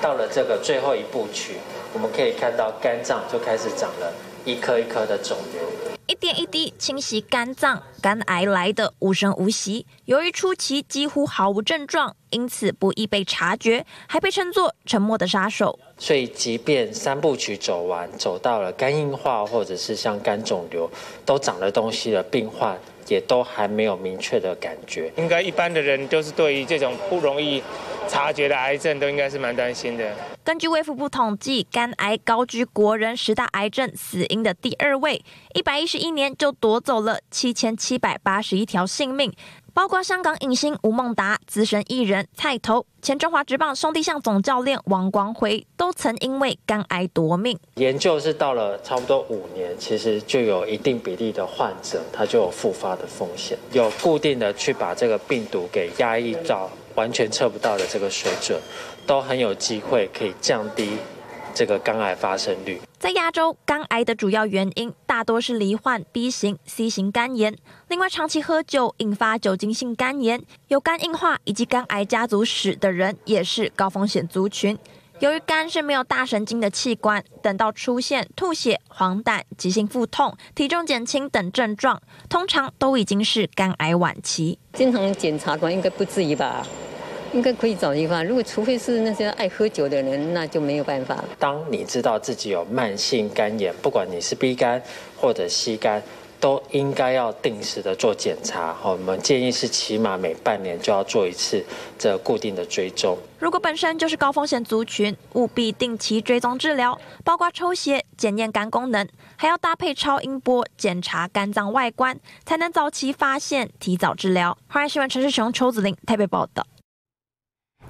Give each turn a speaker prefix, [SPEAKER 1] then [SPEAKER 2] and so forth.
[SPEAKER 1] 到了这个最后一步曲，我们可以看到肝脏就开始长了一颗一颗的肿瘤。
[SPEAKER 2] 一点一滴清洗肝脏，肝癌来的无声无息。由于初期几乎毫无症状，因此不易被察觉，还被称作“沉默的杀手”。
[SPEAKER 1] 所以，即便三部曲走完，走到了肝硬化或者是像肝肿瘤都长了东西的病患，也都还没有明确的感觉。
[SPEAKER 3] 应该一般的人都是对于这种不容易。察觉的癌症都应该是蛮担心的。
[SPEAKER 2] 根据卫福部统计，肝癌高居国人十大癌症死因的第二位，一百一十一年就夺走了七千七百八十一条性命，包括香港影星吴孟达、资深艺人蔡头、前中华职棒兄弟象总教练王光辉，都曾因为肝癌夺命。
[SPEAKER 1] 研究是到了差不多五年，其实就有一定比例的患者，他就有复发的风险，有固定的去把这个病毒给压抑到。完全测不到的这个水准，都很有机会可以降低这个肝癌发生率。
[SPEAKER 2] 在亚洲，肝癌的主要原因大多是罹患 B 型、C 型肝炎，另外长期喝酒引发酒精性肝炎、有肝硬化以及肝癌家族史的人也是高风险族群。由于肝是没有大神经的器官，等到出现吐血、黄疸、急性腹痛、体重减轻等症状，通常都已经是肝癌晚期。
[SPEAKER 4] 经常检查过，应该不至于吧？应该可以找地方。如果除非是那些爱喝酒的人，那就没有办法。
[SPEAKER 1] 当你知道自己有慢性肝炎，不管你是 B 肝或者 C 肝，都应该要定时的做检查。我们建议是起码每半年就要做一次这固定的追踪。
[SPEAKER 2] 如果本身就是高风险族群，务必定期追踪治疗，包括抽血检验肝功能，还要搭配超音波检查肝脏外观，才能早期发现、提早治疗。欢迎新闻陈世雄、邱子玲台北报道。